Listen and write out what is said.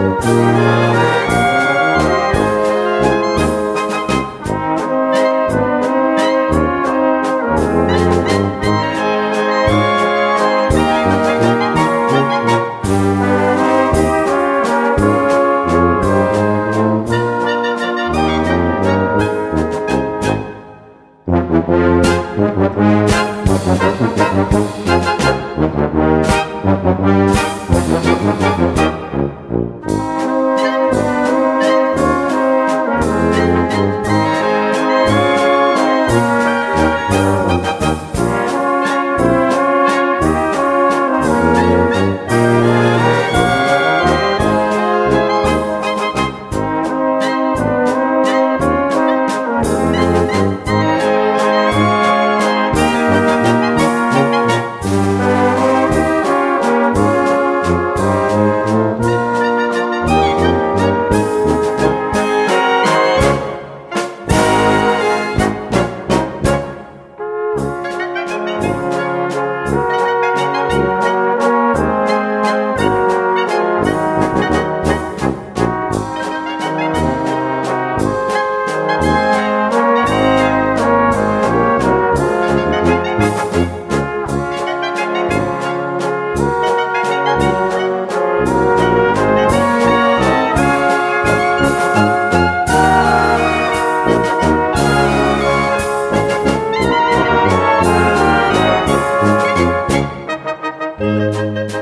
Música Música